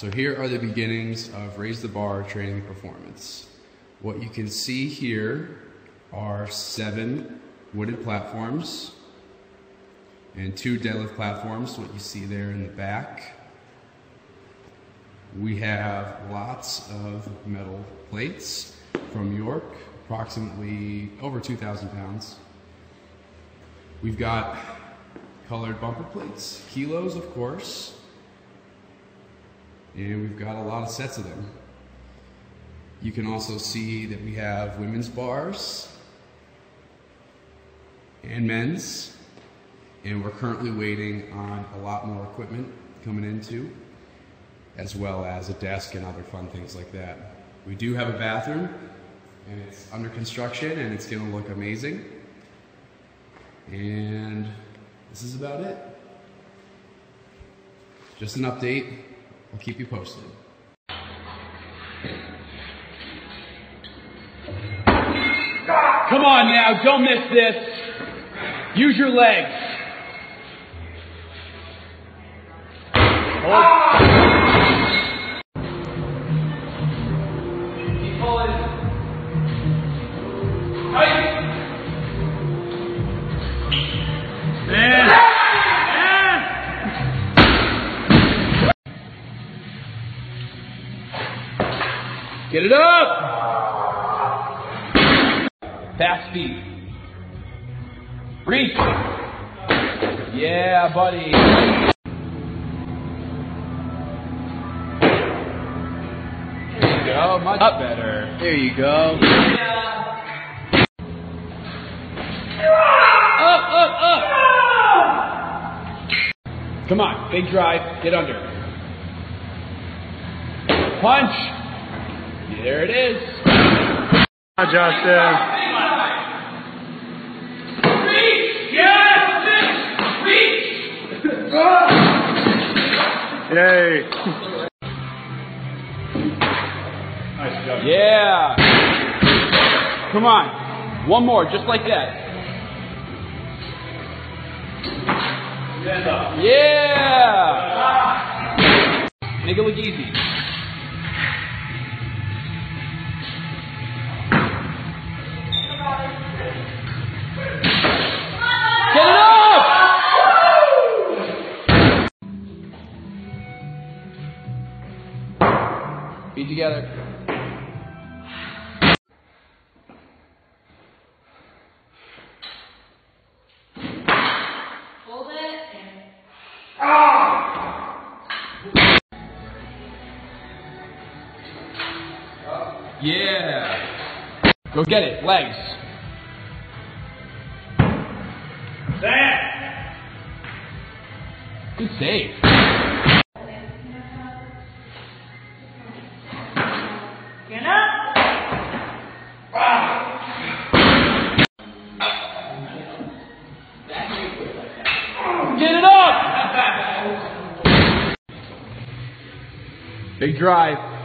So here are the beginnings of Raise the Bar training performance. What you can see here are seven wooden platforms and two deadlift platforms, what you see there in the back. We have lots of metal plates from York, approximately over 2,000 pounds. We've got colored bumper plates, kilos of course, and we've got a lot of sets of them. You can also see that we have women's bars and men's, and we're currently waiting on a lot more equipment coming into, as well as a desk and other fun things like that. We do have a bathroom, and it's under construction, and it's gonna look amazing. And this is about it. Just an update. I'll keep you posted. Come on now, don't miss this. Use your legs. Keep Get it up. Fast feet. Reach. Yeah, buddy. There you go. Much Up. better. There you go. Up, up, up. Come on. Big drive. Get under. Punch. There it is. Justin. Yay. Yeah. Come on. One more, just like that. Yeah. Make it look easy. Be together. Hold it and Yeah. Go get it. Legs. That. Good save. Big drive.